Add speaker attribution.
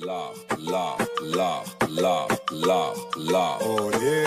Speaker 1: love, love, love, love, love, love.
Speaker 2: Oh yeah.